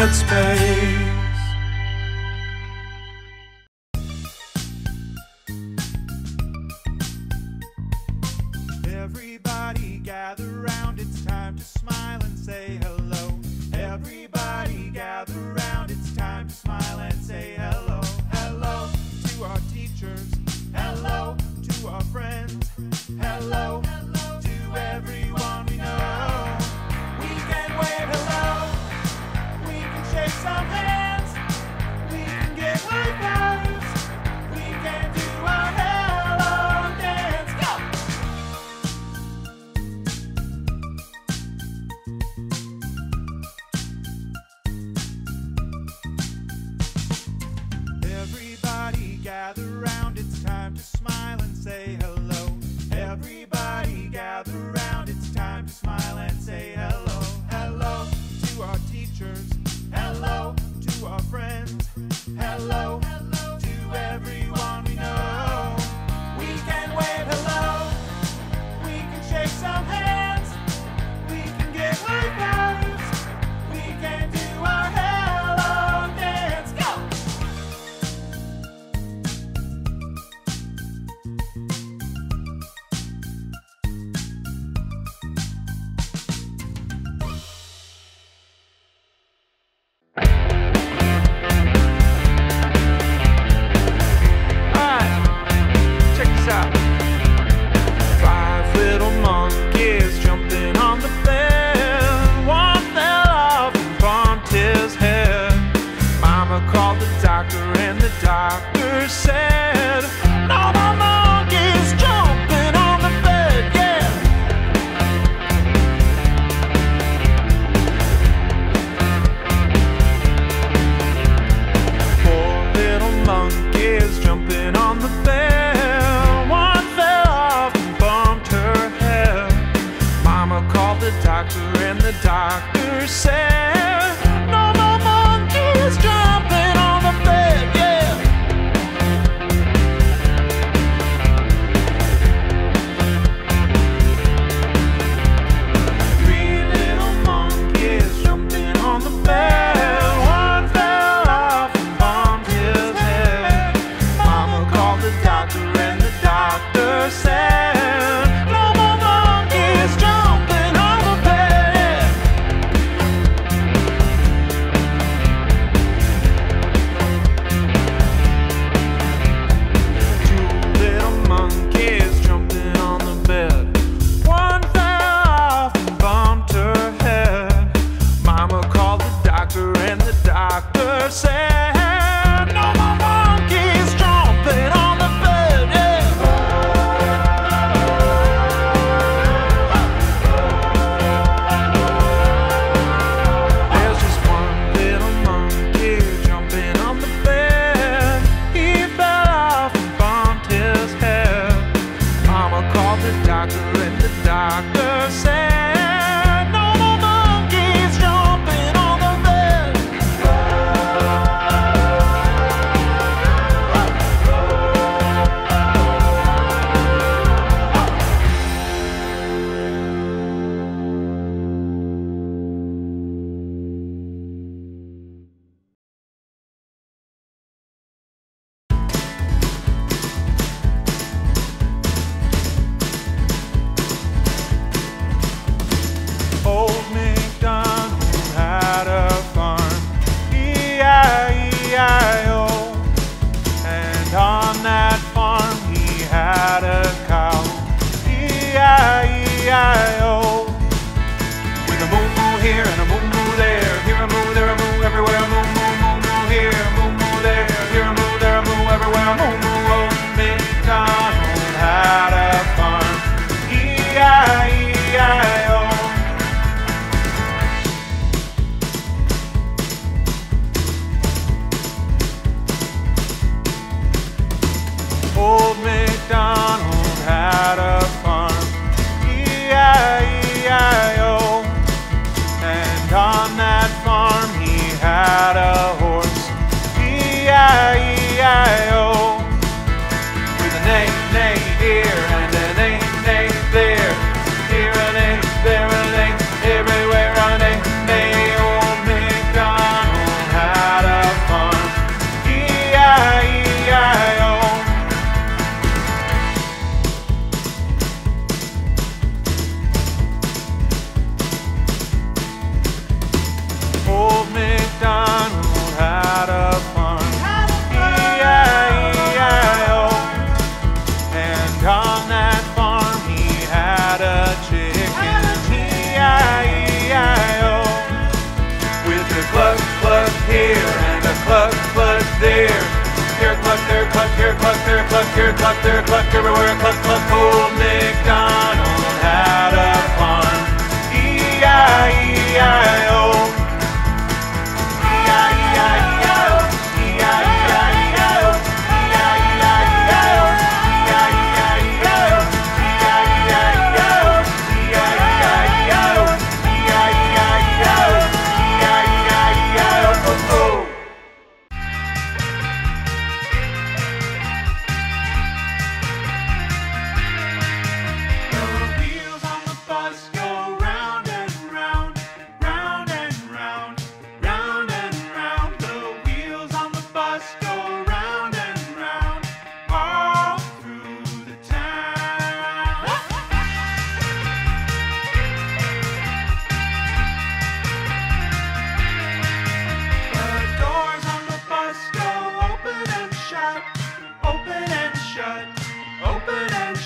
Kidspace. Everybody the cluck here, cluck there, cluck everywhere, cluck, cluck. Old MacDonald had a farm. E-I-E-I-O.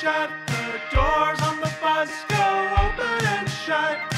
shut. The doors on the bus go open and shut.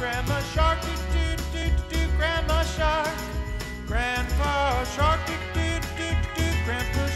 Grandma Shark, do do do do do, Grandma Shark. Grandpa Shark, do do do do do, Grandpa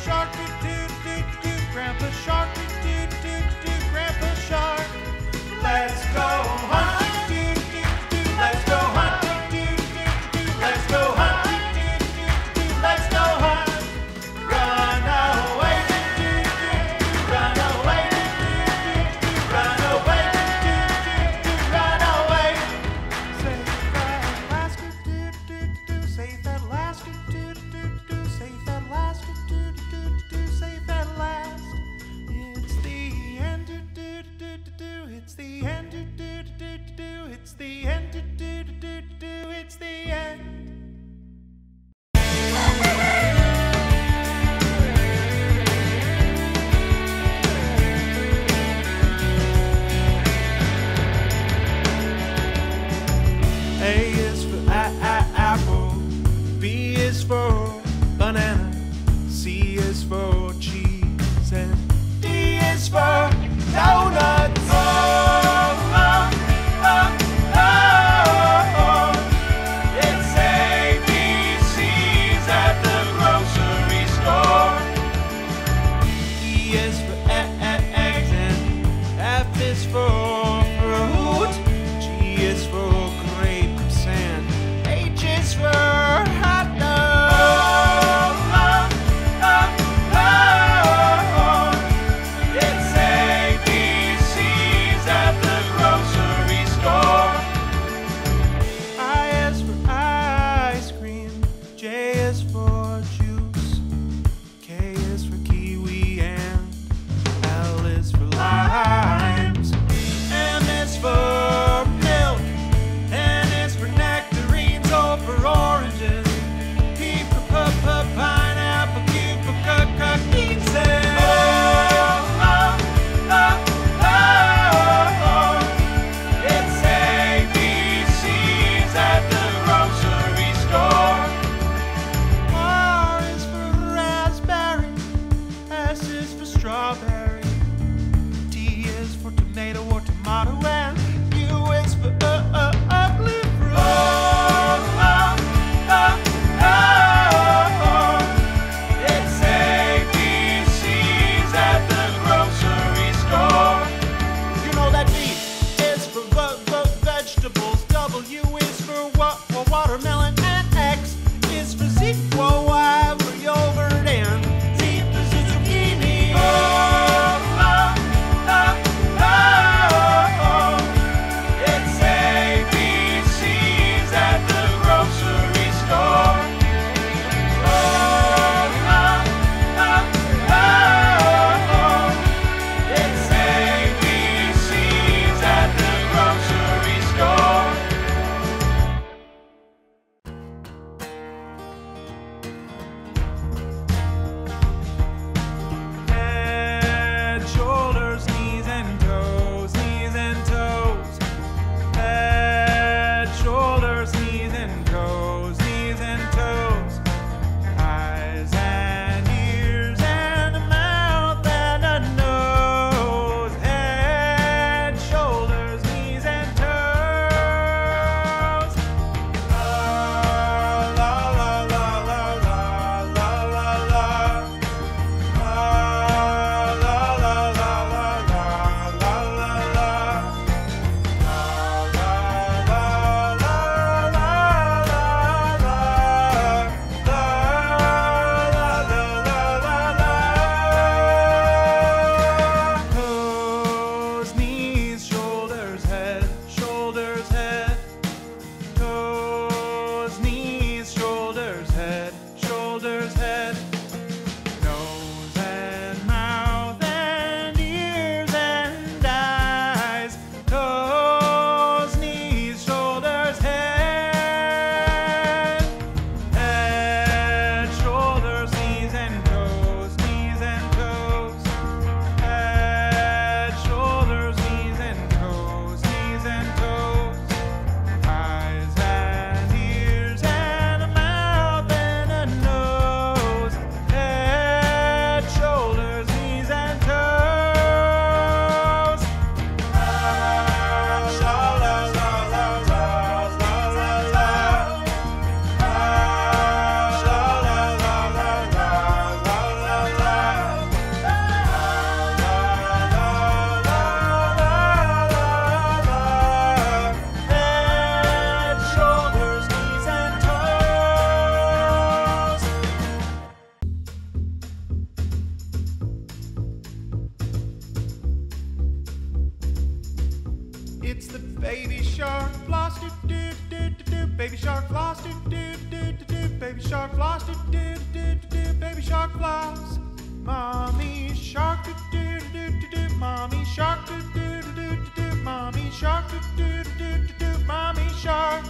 baby shark floss do do do do do baby shark floss do do do do do baby shark floss do do do do do baby shark floss mommy shark do do do do do mommy shark do do do do do mommy shark do do do do do mommy shark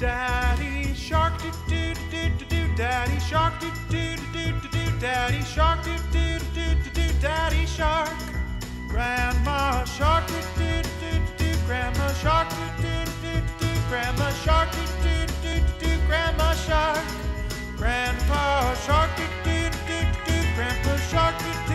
daddy shark do do do do do daddy shark do do do do do daddy shark do do do do do daddy shark grandma shark do do do do Grandma Shark, do do do do. Grandma Shark, do do do do. Grandma Shark, Grandpa Shark, do do do do. Grandpa Shark, do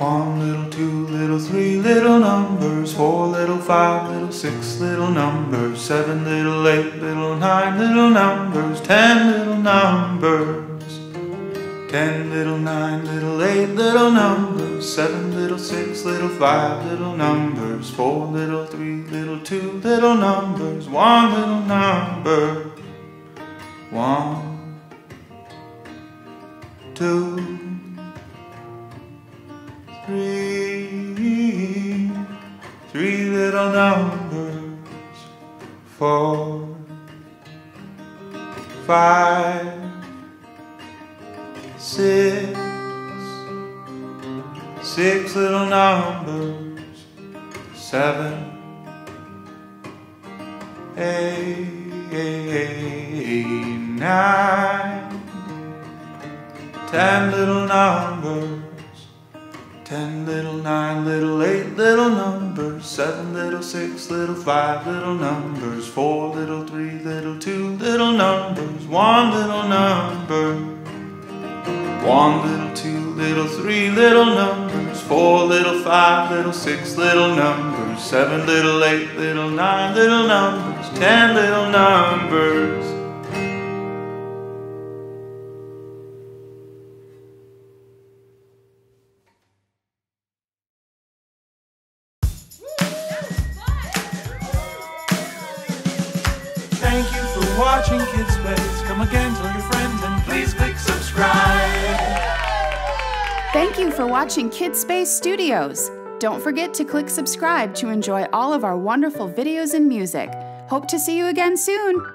One little, two little, three little numbers, four little, five little, six little numbers, seven little, eight little, nine little numbers, ten little numbers. Ten little, nine little, eight little numbers, seven little, six little, five little numbers, four little, three little, two little numbers, one little number. One, two. Three little numbers, four, five, six, six little numbers, seven, eight, nine, ten little numbers. Ten little, nine little, eight little numbers, seven little, six little, five little numbers, four little, three little, two little numbers, one little number. One little, two little, three little numbers, four little, five little, six little numbers, seven little, eight little, nine little numbers, ten little numbers. Watching Kidspace Studios. Don't forget to click subscribe to enjoy all of our wonderful videos and music. Hope to see you again soon.